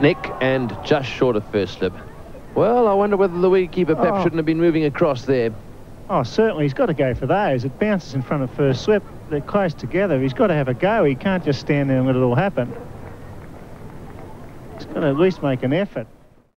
Nick and just short of first slip. Well, I wonder whether the wicketkeeper Pep Oh. shouldn't have been moving across there. Oh, certainly, he's got to go for those. It bounces in front of first slip. They're close together. He's got to have a go. He can't just stand there and let it all happen. He's got to at least make an effort.